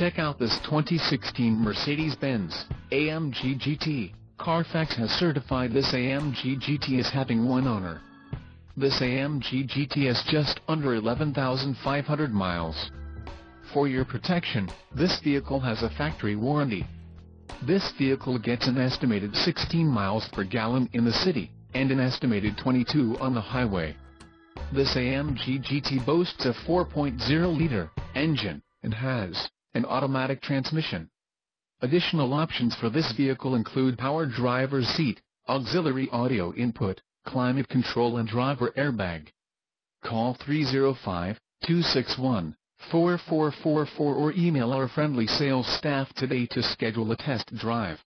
Check out this 2016 Mercedes-Benz AMG GT. Carfax has certified this AMG GT as having one owner. This AMG GT has just under 11,500 miles. For your protection, this vehicle has a factory warranty. This vehicle gets an estimated 16 miles per gallon in the city, and an estimated 22 on the highway. This AMG GT boasts a 4.0-liter engine, and has an automatic transmission. Additional options for this vehicle include power driver's seat, auxiliary audio input, climate control and driver airbag. Call 305-261-4444 or email our friendly sales staff today to schedule a test drive.